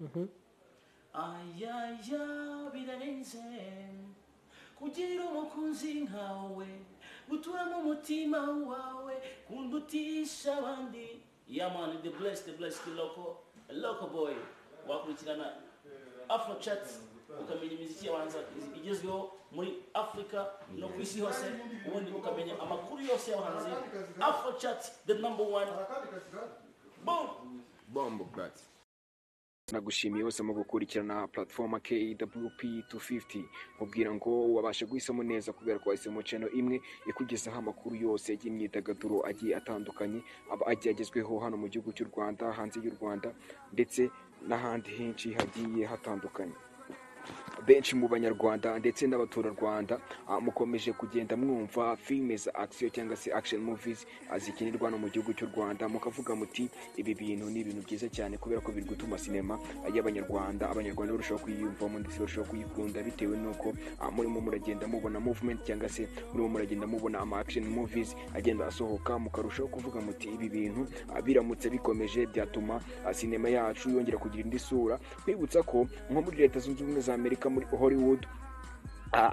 Mm-hmm. ayaya birarenze kugira umukunzi nkawe gutura mu mutima wawe kundutisha abandi. Yeah man the blessed the blessed the local local boy. Wakurikirana afro chat ukamenya imiziki y'abahanzi igezweho muri afurika no ku isi hose ubundi ukamenya amakuru yose y'abahanzi afro chat the number one. Boom. Bombo brati nagushimiye wese mu gukurikirana platform KWP 250 mubwira ngo wabashe guhisamo neza kubera ko wahisemo channel imwe ikugezaho amakuru yose y'imyidagaduro agiye atandukanye aba agiye agezweho hano mu gihugu cy'u Rwanda hanze y'u Rwanda ndetse n'ahandi henshi hagiye hatandukanye. Benshi mu banyarwanda ndetse n'abaturarwanda ah, mukomeje kugenda mwumva filime za action cyangwa se action movies zikinirwa no mu gihugu cy'u Rwanda. Mukavuga muti ibi bintu ni ibintu byiza cyane kubera ko biri gutuma sinema ah, y'abanyarwanda abanyarwanda barushaho kuyiyumvamo ndetse barushaho kuyikunda bitewe n'uko ah, murimo muragenda mubona movement cyangwa se murimo muragenda mubona ama action movies agenda asohoka. Mukarushaho kuvuga muti ibi bintu biramutse bikomeje byatuma sinema yacu yongera kugira indi sura. Kwibutsa ko nko muri leta zunze ubumwe za amerika hollywood. ah,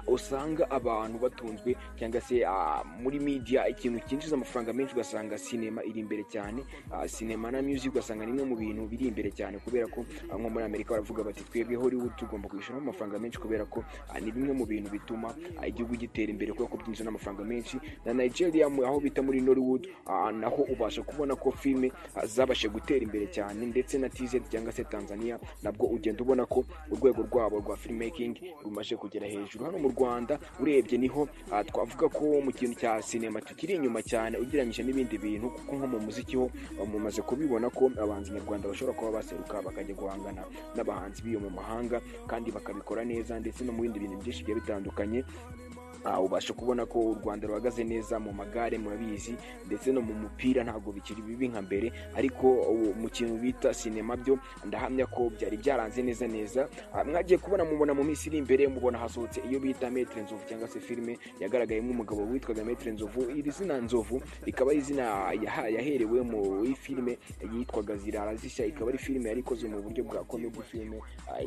usanga abantu batunzwe cyangwa se ah, muri media ikintu cyinjiza amafaranga menshi ugasanga sinema iri imbere cyane. Ah, sinema na music ugasanga ni imwe mu bintu biri imbere cyane kubera ko ah, nko muri amerika baravuga bati twebwe hollywood tugomba kwishyuramo amafaranga menshi kubera ko ah, ni bimwe mu bintu bituma ah, igihugu gitera imbere kubera ko byinjiza n'amafaranga menshi. Na nigeria aho bita muri nollywood ah, naho ubasha kubona ko filime ah, zabashe gutera imbere cyane. Ndetse na tz cyangwa se tanzania nabwo ugenda ubona ko urwego rwabo rwa filmmaking rumaze kugera hejuru. Hano mu rwanda urebye ni ho ah, twavuga ko mu kintu cya sinema tukiri inyuma cyane ugereranyije n'ibindi bintu kuko nko mu muziki ho ah, mumaze kubibona ko abahanzi nyarwanda bashobora kuba baseruka bakajya guhangana n'abahanzi b'iyo mu mahanga kandi bakabikora neza ndetse no mu bindi bintu byinshi bigiye bitandukanye. Ubasha kubona ko u rwanda ruhagaze neza mu magare murabizi ndetse no mu mupira ntabwo bikiri bibi nka mbere. Ariko mu kintu bita sinema byo ndahamya ko byari byaranze neza neza. Mwagiye kubona mubona mu minsi iri imbere mubona hasohotse iyo bita metre nzovu cyangwa se filime yagaragayemo umugabo witwaga metre nzovu. Iri zina nzovu rikaba ari izina yaherewe mu filime yitwaga zirara zishya. Ikaba ari filime yari ikozwe mu buryo bwa komedi filime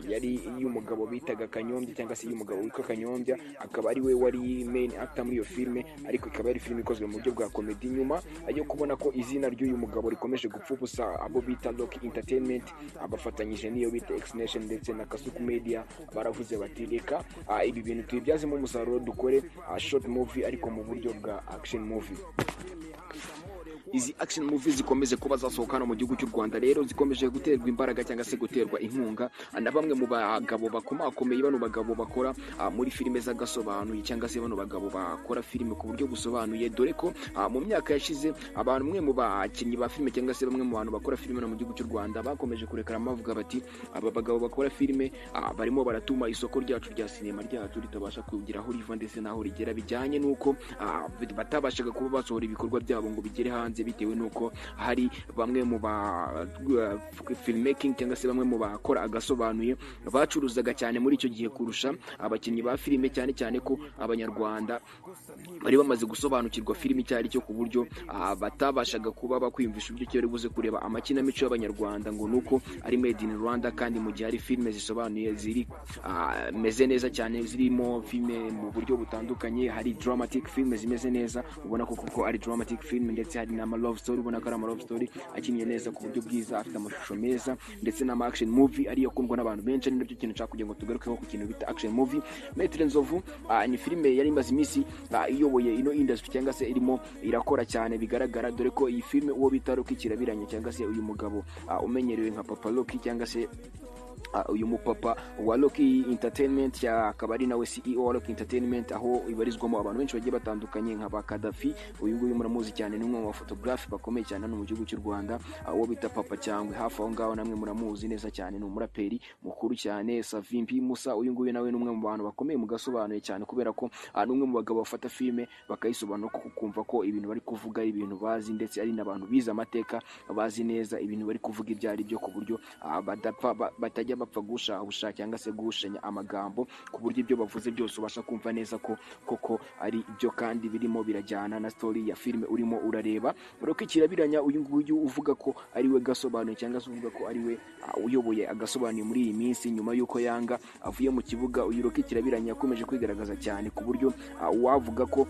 yari iy'umugabo bitaga kanyombya cyangwa se iy'umugabo witwa kanyombya akaba ari we wari main actor muri iyo filime ariko ikaba ari filime ikozwe mu buryo bwa komedi nyuma yo kubona ko izina ry'uyu mugabo rikomeje gupfa ubusa abo bita Rock Entertainment abafatanyije n'iyo bita X Nation ndetse na Kasuku Media baravuze bati reka ibi bintu tubibyazemo umusaruro dukore short movie ariko mu buryo bwa action movie. Izi action movies zikomeze kuba zasohoka hano mu gihugu cy'u Rwanda. Rero zikomeje guterwa imbaraga cyangwa se guterwa inkunga na bamwe mu bagabo bakomakomeye bano bagabo bakora ah, muri filime z'agasobanuye cyangwa se bano bagabo bakora filime ku buryo busobanuye. Dore ko ah, mu myaka yashize abantu bamwe mu bakinnyi ba filime cyangwa se bamwe mu bantu bakora filime hano mu gihugu cy'u Rwanda bakomeje kurekera bavuga bati aba bagabo bakora filime ah, barimo baratuma isoko ryacu rya sinema ryacu ritabasha kugira aho riva ndetse n'aho rigera. Bijyanye n'uko batabashaga kuba basohora ibikorwa byabo ngo bigere hanze bitewe n'uko hari bamwe mu ba uh, filmmaking cyangwa se bamwe mu bakora agasobanuye bacuruzaga cyane muri icyo gihe kurusha abakinnyi ba filime cyane cyane ko abanyarwanda bari bamaze gusobanukirwa filime icyo ari cyo ku buryo ah, batabashaga kuba bakwiyumvisha uburyo ki bari buze kureba amakinamico y'abanyarwanda ngo nuko ari made in Rwanda kandi mu gihe hari filime zisobanuye ziri ah, meze neza cyane zirimo filime mu buryo butandukanye. Hari dramatic filime zimeze neza ubona ko koko ari dramatic film ndetse hari n'ama love story ubona ko ari ama love story akinnye neza ku buryo bwiza afite amashusho meza ndetse n'ama action movie ariyo akundwa n'abantu benshi ari na byo kintu nshaka kugira ngo tugarukeho ku kintu bita action movie. Maître Nzovu ah, ni filime yari imaze iminsi ah, iyoboye ino industry cyangwa se irimo irakora cyane bigaragara dore ko iyi filime uwo bita Rocky Kirabiranya cyangwa se uyu mugabo ah, umenyerewe nka Papa Rocky cyangwa se uyu mupapa wa Rocky Entertainment akaba ari nawe CEO wa Rocky Entertainment aho ibarizwamo abantu benshi bagiye batandukanye nka ba Kadafi uyu nguyu muramuzi cyane ni umwe mu bafotografi bakomeye cyane hano mu gihugu cy'u Rwanda uh, uwo bita Papa cyangwa hafi aho ngaho namwe muramuzi neza cyane ni umuraperi mukuru cyane Savimbi Musa. Uyu nguyu nawe ni umwe mu bantu bakomeye mu gasobanuye cyane kubera ko uh, ni umwe mu bagabo bafata filime bakayisobanura ko kumva ko ibintu bari kuvuga ari ibintu bazi ndetse ari n'abantu bize amateka bazi neza ibintu bari kuvuga ibyo ari byo ku buryo badapfa ba- batajya bapfa gushahusha cyangwa se guhushanya amagambo ku buryo ibyo bavuze byose ubasha kumva neza ko koko ari ibyo kandi birimo birajyana na story ya filime urimo urareba. Rocky kirabiranya uyu nguyu uvuga ko ari we gasobanuye cyangwa se uvuga ko ari we uh, uyoboye agasobanuye muri iyi minsi nyuma y'uko yanga avuye mu kibuga. Uyu Rocky kirabiranya yakomeje kwigaragaza cyane ku buryo uh, wavuga ko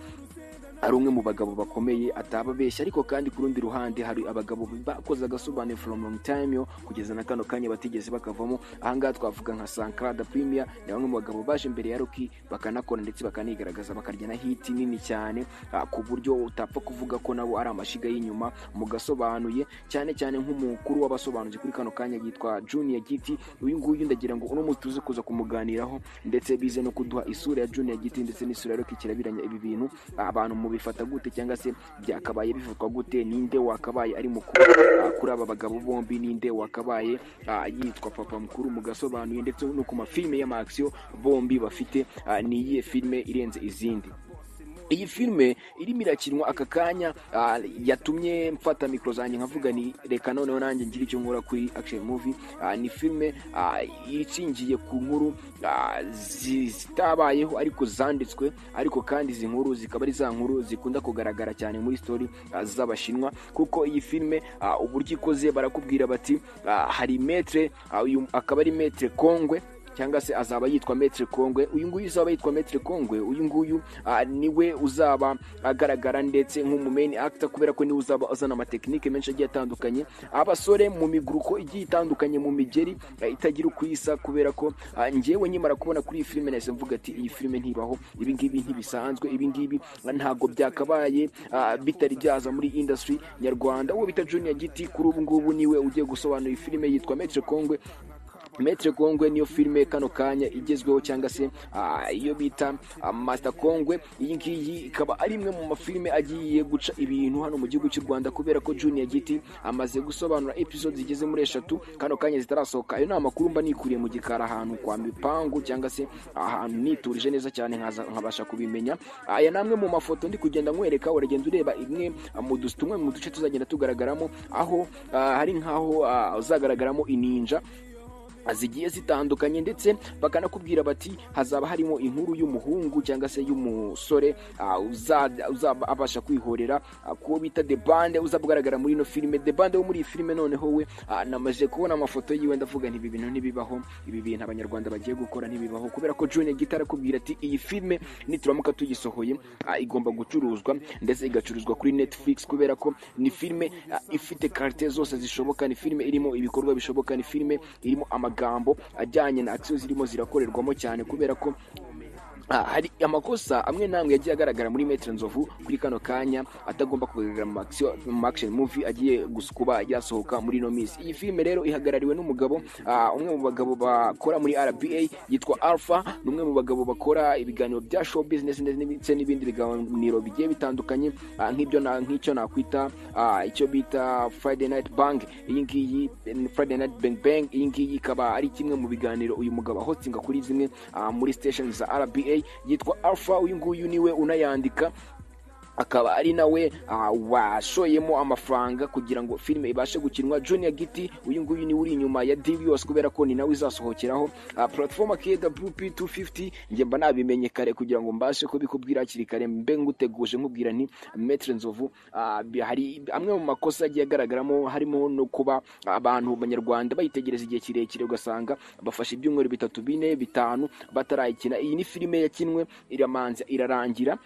ari umwe mu bagabo bakomeye ataba abeshya ariko kandi ku rundi ruhande hari abagabo bakoze agasobanuye from long time yo kugeza na kano kanya batigeze bakavamo. Ahangaha twavuga nka Sankara da Premier ni bamwe mu bagabo baje imbere ya Rocky bakanakora ndetse bakanigaragaza bakarya na hit nini cyane ah, ku buryo utapfa kuvuga ko nabo ari amashiga y'inyuma mu gasobanuye cyane cyane nk'umukuru w'abasobanuzi kuri kano kanya yitwa Junior Giti uyu nguyu ndagira ngo uno munsi tuze kuza kumuganiraho ndetse bize no kuduha isura ya Junior Giti ndetse n'isura ya Rocky kirabiranya ibi bintu abantu mubifata gute cyangwa se byakabaye bifatwa gute? Ninde wakabaye ari mukuru ah, kuri aba bagabo bombi? Ninde wakabaye ah, yitwa papa mukuru mu gasobanuye ndetse no ku mafilime y'amaakisiyo bombi bafite ah, ni iyihe filime irenze izindi? Iyi filime irimo irakinwa aka kanya ah, yatumye mfata mikoro zanjye nkavuga ni reka noneho nanjye ngira icyo nkora kuri action movie. Ah, ni filime ah, ishingiye ku nkuru zi- zitabayeho ariko zanditswe ariko kandi izi nkuru zikaba ari za nkuru zikunda kugaragara cyane muri story z'abashinwa. Kuko iyi filime uburyo ikoze barakubwira bati hari metre akaba ari metre kongwe cyangwa se azaba yitwa Maître Kongwe uyu nguyu uzaba yitwa Maître Kongwe uyu nguyu ni we uzaba agaragara ndetse nk'umu main actor kubera ko ni we uzaba azana amatekinike menshi agiye atandukanye. Abasore mu miguruko igiye itandukanye mu migeri itagira uko isa kubera ko njyewe nkimara kubona kuri iyi filime nahise mvuga ati iyi filime ntibaho ibi ngibi ntibisanzwe ibi ngibi ntabwo byakabaye bitari byaza muri industry nyarwanda. Uwo bita Junior Giti kuri ubu ngubu ni we ugiye gusobanura iyi filime yitwa Maître Kongwe Maître Kongwe niyo filime kano kanya igezweho cyangwa se ah, iyo bita ah, Master Kongwe. Iyi ngiyi ikaba ari imwe mu mafilime agiye guca ibintu hano mu gihugu cy'u Rwanda kubera ko Junior Giti amaze gusobanura episode zigeze muri eshatu kano kanya zitarasohoka. Ayo ni amakuru mba nikuriye mu gikari ahantu kwa mipangu cyangwa se ahantu niturije neza cyane nkabasha kubimenya. Aya ni amwe mu mafoto ndi kugenda nkwereka uragenda ureba imwe mu tumwe mu duce tuzagenda tugaragaramo aho ah, hari nk'aho ah, uzagaragaramo ininja. Zigiye zitandukanye ndetse bakanakubwira bati hazaba harimo inkuru y'umuhungu cyangwa se y'umusore ah, uza- uzaba abasha kwihorera ah, kuwo bita the bande uzaba ugaragara muri ino filime. The bande wo muri iyi filime noneho we ah, namaze kubona amafoto yiwe ndavuga nti ibi bintu ntibibaho. Ibi bintu abanyarwanda bagiye gukora ntibibaho kubera ko Junior Gita arakubwira ati iyi filime nituramuka tuyisohoye igomba gucuruzwa ndetse igacuruzwa kuri Netflix kubera ko ni filime ifite karite zose zishoboka ni filime irimo ibikorwa bishoboka ni filime irimo amagambo ajyanye na action zirimo zirakorerwamo cyane kubera ko hari amakosa amwe n'amwe yagiye agaragara muri Maître Nzovu kuri kano kanya atagomba kugaragara mu action, movie agiye kuba yasohoka muri ino minsi. Iyi filime rero ihagarariwe n'umugabo ah, umwe mu bagabo bakora muri RBA yitwa Alpha ni umwe mu bagabo bakora ibiganiro bya show business ndetse n'ibindi biganiro bigiye bitandukanye ah, nk'ibyo nk'icyo nakwita ah, icyo bita Friday Night Bang. Iyi ngiyi Friday Night Bang Bang iyi ngiyi ikaba ari kimwe mu biganiro uyu mugabo ahostinga kuri zimwe ah, muri station za RBA yitwa Alpha uyu nguyu ni we unayandika. Akaba ari nawe ah, washoyemo amafaranga kugira ngo filime ibashe gukinwa. Junior Giti uyu nguyu ni uri inyuma ya DVOS kubera ko ni nawe izasohokeraho ah, platform KWP 250 njye mba nabimenye kare kugira ngo mbashe kubikubwira hakiri kare. Mbe nguteguje nkubwira nti Maître Nzovu ah, hari amwe mu makosa agiye agaragaramo harimo no kuba abantu banyarwanda bayitegereza igihe kirekire ugasanga bafashe ibyumweru bitatu bine bitanu batarayikina iyi ni filime yakinwe iramanza irarangira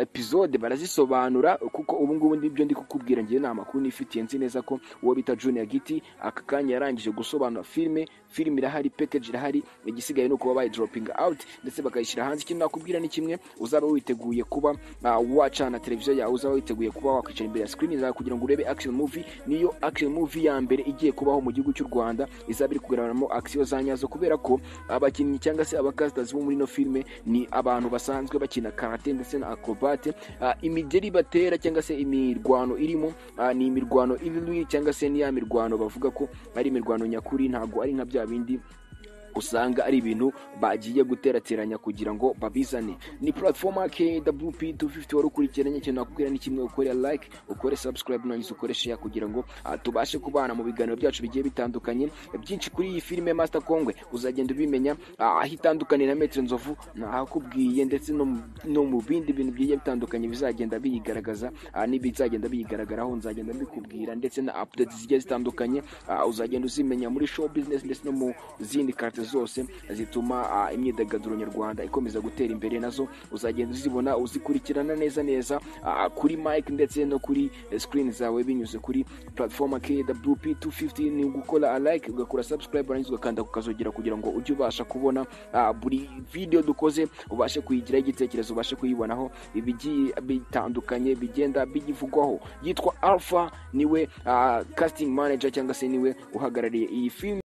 episode barazisobanura kuko ubu ngubu ni byo ndi kukubwira ngewe ni amakuru nifitiye. Nzi neza ko uwo bita Junior Giti aka kanya yarangije gusobanura filime filime irahari package irahari igisigaye ni ukuba bayi dropping out ndetse bakayishyira hanze. Ikintu nakubwira ni kimwe uzaba witeguye kuba ah, wacana televiziyo yawe uzaba witeguye kuba wakwicara imbere ya screen zawe kugira ngo urebe action movie. Niyo action movie ya mbere igiye kubaho mu gihugu cy'u Rwanda izaba iri kugaragaramo action za nyazo kubera ko abakinnyi cyangwa se abacasters bo muri ino filime ni abantu basanzwe bakina karate ndetse na acrobate Ah, imigeri batera cyangwa se imirwano irimo ah, ni imirwano izwi cyangwa se ni ya mirwano bavuga ko ari imirwano nyakuri ntabwo ari nka bya bindi usanga ari ibintu bagiye guterateranya kugira ngo babizane. Ni platform KWP 250 wari ukurikiranye ikintu nakubwira ni kimwe ukore like ukore subscribe nongize ukore share kugira ngo uh, tubashe kubana mu biganiro byacu bigiye bitandukanye. Byinshi kuri iyi filime Master Kongwe uzagenda ubimenya uh, aho itandukanye na Maître Nzovu nahakubwiye ndetse no, mu- bindi bintu bigiye bitandukanye bizagenda biyigaragaza uh, n'ibizagenda biyigaragaraho nzagenda mbikubwira ndetse na updates zigiye zitandukanye uzagenda uzimenya muri show business ndetse no mu zindi karte zose zituma ah, imyidagaduro nyarwanda ikomeza gutera imbere na zo uzagenda uzibona uzikurikirana neza neza ah, kuri mic ndetse no kuri eh, screen zawe binyuze kuri platform KWP 250 ni gukora like ugakora subscribe warangiza ugakanda kukazogera kugira ngo ujye ubasha kubona ah, buri video dukoze ubashe kuyigiraho igitekerezo ubashe kuyibonaho ibigiye bitandukanye bigenda bigivugwaho. Yitwa Alpha ni we casting manager cyangwa se ni we uhagarariye iyi film.